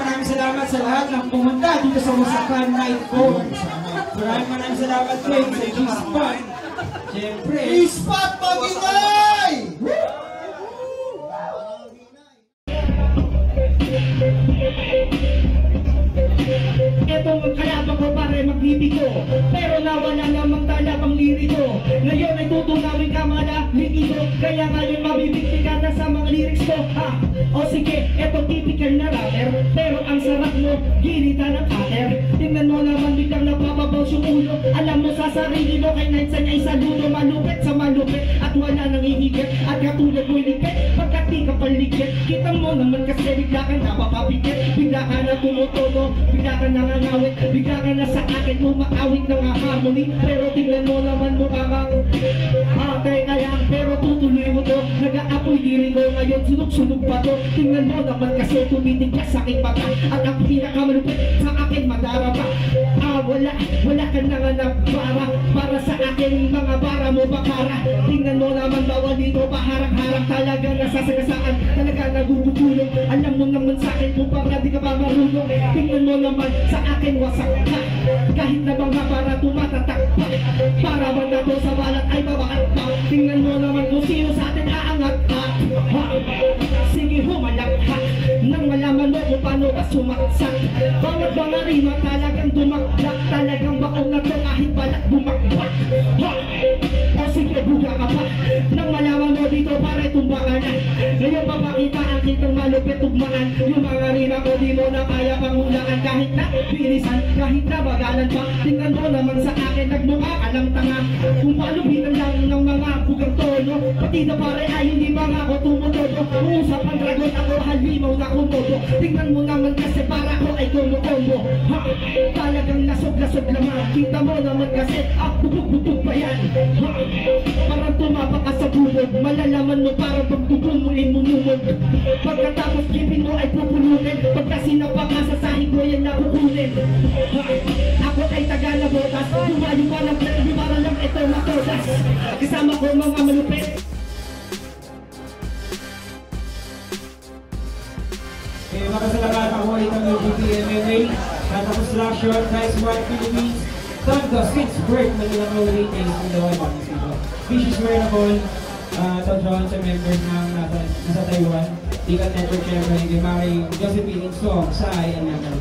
Maraming salamat sa lahat ng pumunta dito sa Wasakan Night Four. Maraming maraming salamat din sa G-Spot. Siyempre, Ispat Maginay! Ito ang kalaban ko pare magbibigo Pero nawala namang tala pang liriko Ngayon ay tutunawin ka mga likido Kaya ngayon mabibigti ka na sa mga lyrics ko? O sige, eto typical na rapper Pero ang sarap mo, ginita ng cutter Tingnan mo naman biglang napapabaw yung ulo. Alam mo sa sarili mo kay Night Sun ay saludo Malupit sa malupit. At wala nang ihigit At katulad mo'y ligit. Pagkat di ka paligid Kita mo naman kasi bigla ka napapapikit Bigla ka na tumutulo, bigla ka nangangawit Bigla ka na sa akin umaawit ng harmony Pero tingnan mo naman mukha kang Nag-aapoy diri ko ngayon sunog-sunog pa to. Tingnan mo naman kasi tumitiglas sa aking mata. At ang pinakamalupit sa akin madarama Ah wala, wala ka na nga ng para Para sa akin mga bara mo bakara Tingnan mo naman bawal dito paharang-harang Talaga nasasagasaan, talaga nagugugulong. Alam mo naman sa akin kung para di ka pa marunong. Tingnan mo naman sa akin wasak ka. Kahit na mga para tumatatak pa. Para ba na to sa balat ay babakat pa. Tingnan paano ka sumaksak? Bawat mga rima talagang dumaklak Talagang baon na kahit balat bumakbak ha. O sige buga ka pa. Nang malaman mo dito pare tumba ka na. Ngayon papakita ang kitang malupit tugmaan. Yung mga rima ko di mo na kaya pangulangan Kahit na bilisan, kahit na bagalan pa. Tingnan mo naman sa akin nagmukha ka ng tanga. Kung palubitan lang ng mga bugang tono Pati na pare ay hindi ako tumutodo Uusap ang dragon ako halimaw na kumodo Tingnan mo naman kasi para ko ay kumukombo Ha, talagang lasog-lasog naman Kita mo naman kasi ah, bubog-bubog pa yan Ha, parang tumapa ka sa bubog Malalaman mo parang pagtubong mo ay mumumog Pagkatapos kipin mo ay pupulutin Pagka sinapa ka sa sahig mo yan nakukunin Ha, ako ay taga na botas Dumayo pa ng plan, di para lang ito matodas Kasama ko mga malupit eh, makasalamat ako ay ng LGBT MMA. Natapos lang short, nice white Philippines. Tondo, six break, Manila Rolling Days from the one on dito. Vicious Wearable, uh, Tondron sa members ng nasa, nasa Taiwan. Tikat Network, hindi maring Josephine Song, Sai, and salamat.